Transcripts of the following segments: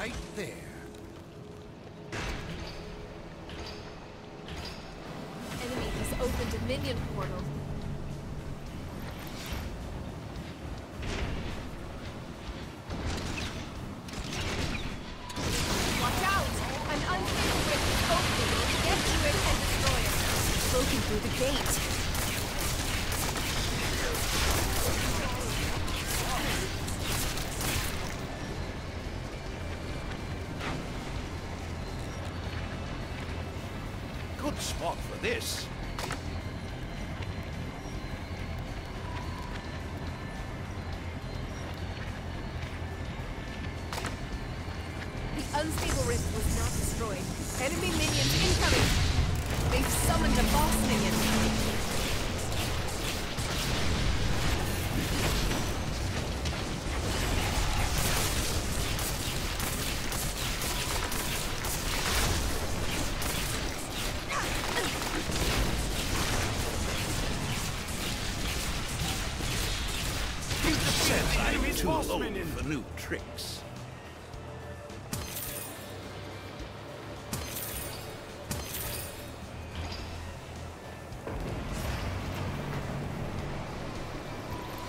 right there. Enemy has opened a minion portal. Watch out! An unstable rift is opening. Get to it and destroy it. Broken through the gate. Spot for this. The unstable rift was not destroyed. Enemy minions incoming. They've summoned a boss minion. You I'm too old for new tricks.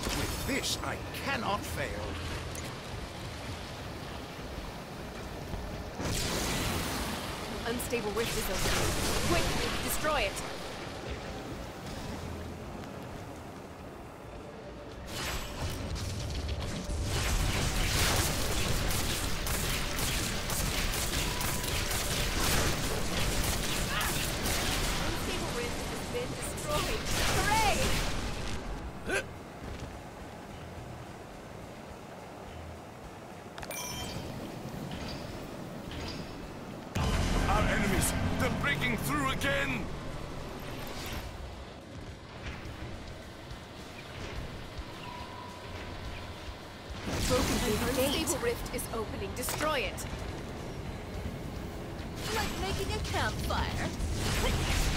With this, I cannot fail. Unstable rift is opening. Quick, destroy it. Again! Broken the gate. Unstable rift is opening. Destroy it. Like making a campfire.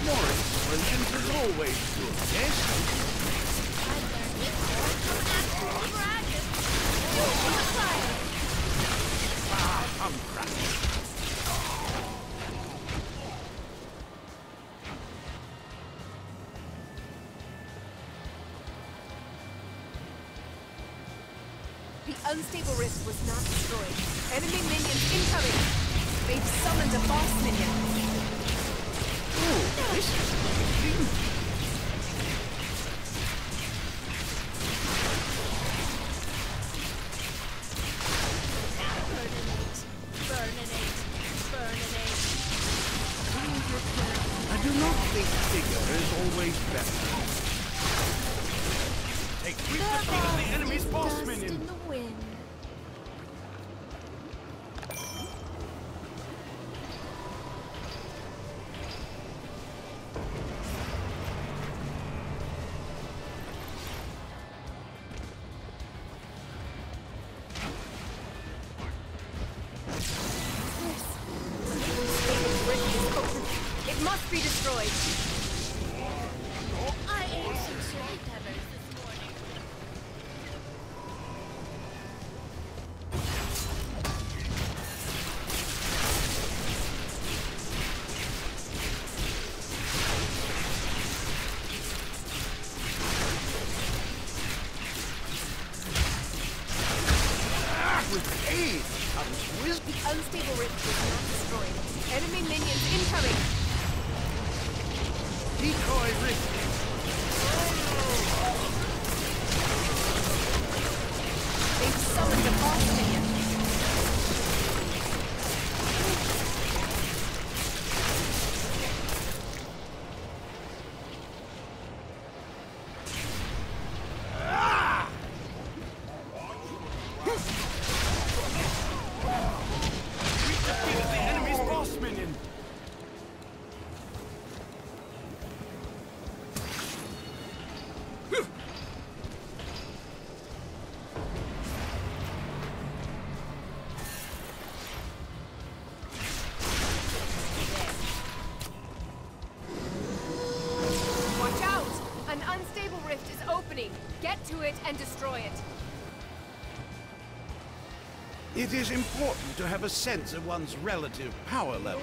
More explosions is always good, yes? The unstable rift was not destroyed. Enemy minions incoming. They've summoned a boss minion. Oh, this is amazing. I do not think bigger is always better. Take we've defeated the enemy's boss Dust minion! It must be destroyed. Unstable rift was not destroyed. Enemy minions incoming. Decoy rift. They've summoned a boss opening. Get to it and destroy it. It is important to have a sense of one's relative power level.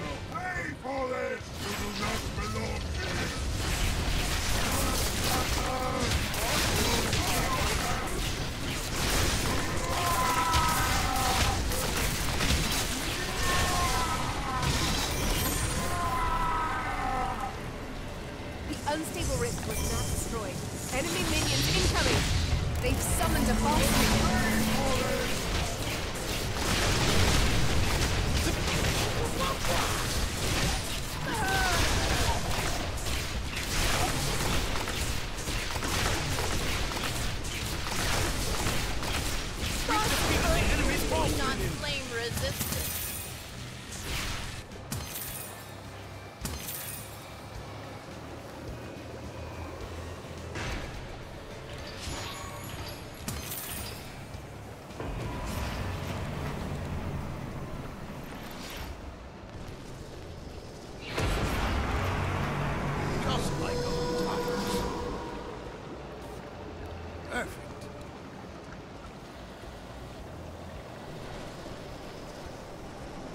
Unstable rift was not destroyed. Enemy minions incoming! They've summoned a boss minion.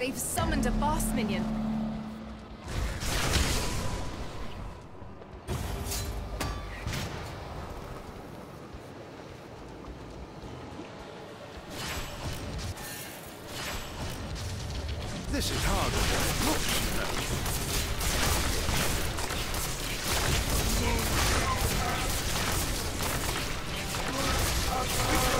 They've summoned a boss minion. This is harder than it looks, you know.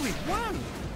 We won!